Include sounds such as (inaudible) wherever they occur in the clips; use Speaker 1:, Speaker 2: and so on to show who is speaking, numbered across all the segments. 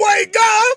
Speaker 1: wake up.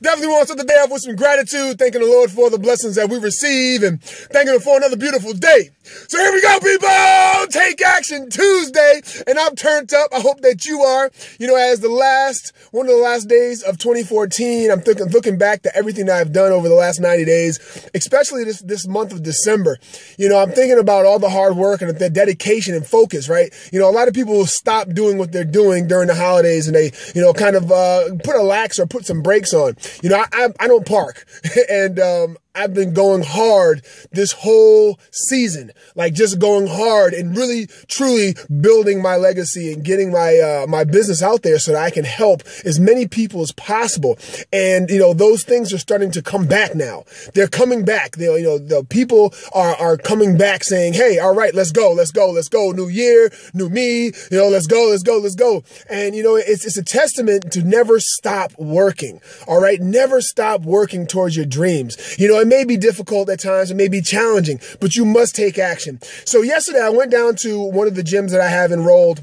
Speaker 1: Definitely want to start the day off with some gratitude, thanking the Lord for the blessings that we receive and thanking Him for another beautiful day. So here we go, people! Take action Tuesday, and I'm turned up. I hope that you are. You know, as the last, one of the last days of 2014, I'm thinking, looking back to everything that I've done over the last 90 days, especially this, this month of December. You know, I'm thinking about all the hard work and the dedication and focus, right? You know, a lot of people will stop doing what they're doing during the holidays and they, you know, kind of, uh, put a lax or put some brakes on. You know, I, I, I don't park. (laughs) And, um, I've been going hard this whole season, like just going hard and really truly building my legacy and getting my, uh, my business out there so that I can help as many people as possible. And, you know, those things are starting to come back now. They're coming back. They, you know, the people are, are coming back saying, Hey, all right, let's go, let's go, let's go. New year, new me, you know, let's go, let's go, let's go. And, you know, it's, it's a testament to never stop working. All right. Never stop working towards your dreams. You know, it may be difficult at times, it may be challenging, but you must take action. So yesterday I went down to one of the gyms that I have enrolled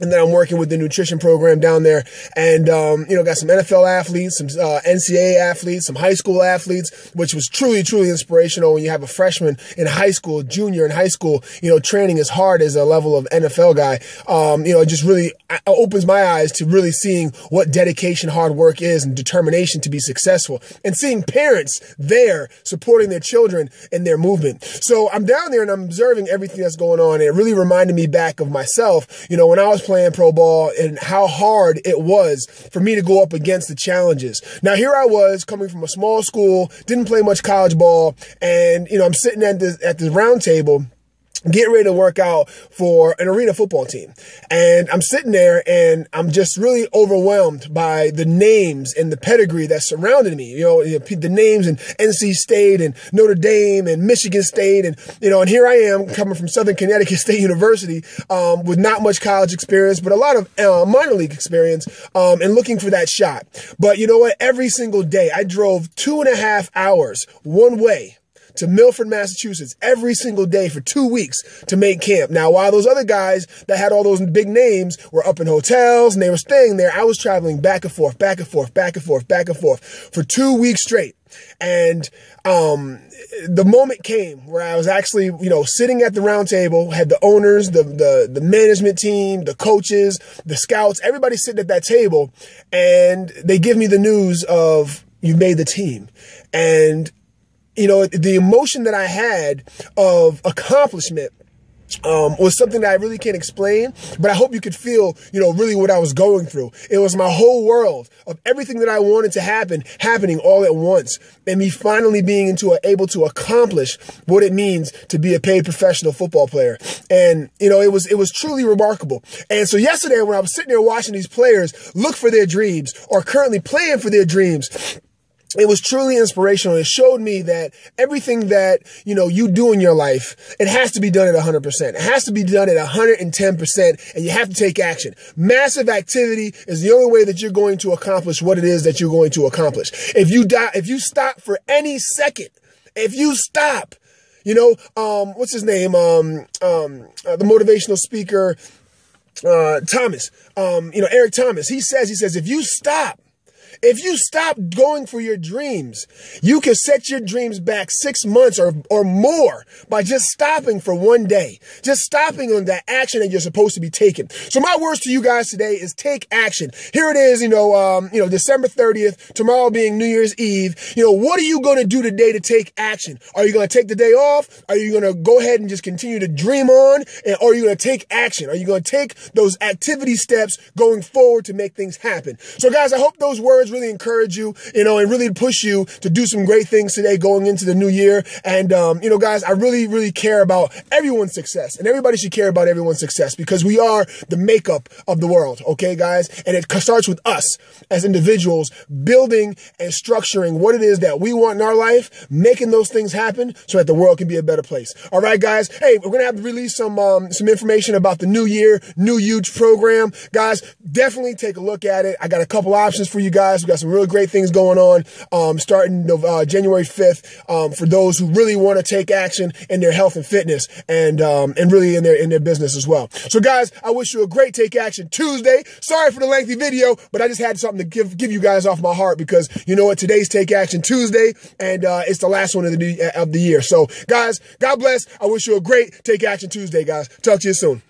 Speaker 1: and then I'm working with the nutrition program down there, and um, you know, got some NFL athletes, some uh, NCAA athletes, some high school athletes, which was truly, truly inspirational. When you have a freshman in high school, junior in high school, you know, training as hard as a level of NFL guy, um, you know, it just really uh, opens my eyes to really seeing what dedication, hard work is, and determination to be successful, and seeing parents there supporting their children in their movement. So I'm down there and I'm observing everything that's going on, and it really reminded me back of myself. You know, when I was playing pro ball and how hard it was for me to go up against the challenges. Now here I was coming from a small school, didn't play much college ball, and you know I'm sitting at this at the round table getting ready to work out for an arena football team. And I'm sitting there and I'm just really overwhelmed by the names and the pedigree that surrounded me. You know, the names and NC State and Notre Dame and Michigan State. And, you know, and here I am coming from Southern Connecticut (laughs) State University, um, with not much college experience, but a lot of uh, minor league experience, um, and looking for that shot. But you know what? Every single day I drove two and a half hours one way to Milford, Massachusetts every single day for two weeks to make camp. Now, while those other guys that had all those big names were up in hotels and they were staying there, I was traveling back and forth, back and forth, back and forth, back and forth for two weeks straight. And, um, the moment came where I was actually, you know, sitting at the round table, had the owners, the, the, the management team, the coaches, the scouts, everybody sitting at that table and they give me the news of you made the team. And you know, the emotion that I had of accomplishment um, was something that I really can't explain, but I hope you could feel, you know, really what I was going through. It was my whole world of everything that I wanted to happen, happening all at once, and me finally being into a, able to accomplish what it means to be a paid professional football player. And, you know, it was, it was truly remarkable. And so yesterday when I was sitting there watching these players look for their dreams or currently playing for their dreams, it was truly inspirational. It showed me that everything that, you know, you do in your life, it has to be done at 100%. It has to be done at 110% and you have to take action. Massive activity is the only way that you're going to accomplish what it is that you're going to accomplish. If you die, if you stop for any second, if you stop, you know, um, what's his name? Um, um, uh, the motivational speaker, uh, Thomas, um, you know, Eric Thomas, he says, he says, if you stop, if you stop going for your dreams, you can set your dreams back six months or, or more by just stopping for one day, just stopping on that action that you're supposed to be taking. So my words to you guys today is take action. Here it is, you know, um, you know, December 30th, tomorrow being New Year's Eve. You know, what are you going to do today to take action? Are you going to take the day off? Are you going to go ahead and just continue to dream on? And are you going to take action? Are you going to take those activity steps going forward to make things happen? So guys, I hope those words really encourage you, you know, and really push you to do some great things today going into the new year. And, um, you know, guys, I really, really care about everyone's success and everybody should care about everyone's success because we are the makeup of the world. Okay, guys. And it starts with us as individuals building and structuring what it is that we want in our life, making those things happen so that the world can be a better place. All right, guys. Hey, we're going to have to release some, um, some information about the new year, new huge program. Guys, definitely take a look at it. I got a couple options for you guys guys. We got some really great things going on um, starting uh, January 5th um, for those who really want to take action in their health and fitness and um, and really in their in their business as well. So guys, I wish you a great Take Action Tuesday. Sorry for the lengthy video, but I just had something to give give you guys off my heart because you know what? Today's Take Action Tuesday, and uh, it's the last one of the of the year. So guys, God bless. I wish you a great Take Action Tuesday, guys. Talk to you soon.